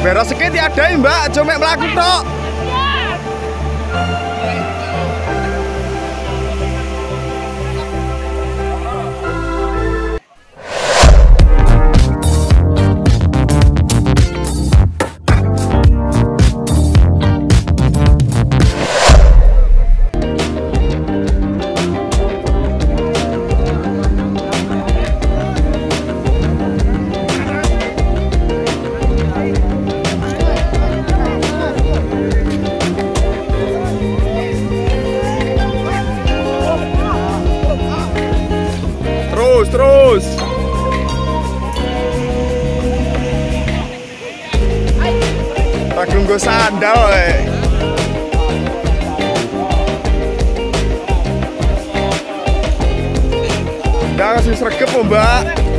Beres sedikit ada mbak, cuma melaku tok. Terus. Takung gue sandal, eh. Udah kasih sregep, oh, Mbak.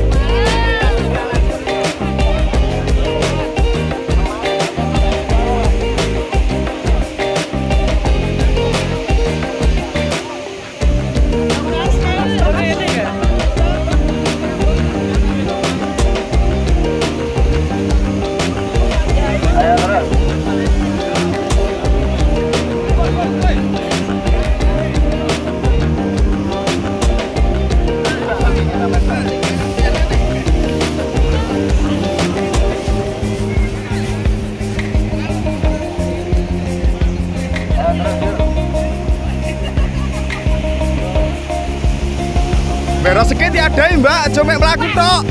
Beres sedikit ada mbak, cuma melaku tok.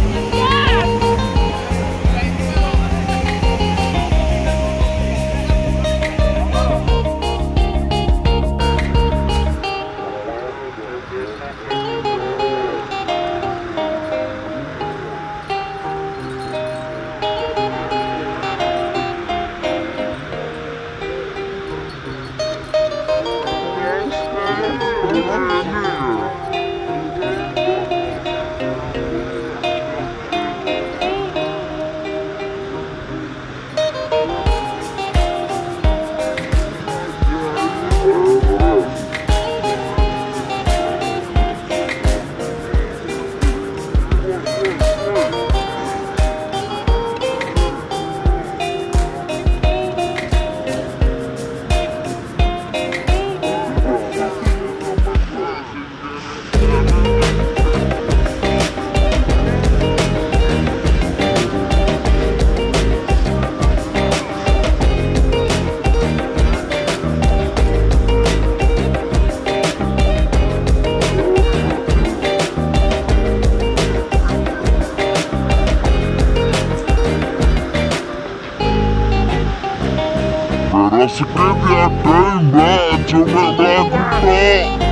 Beres sedikit ada mbak, cuma melaku tok.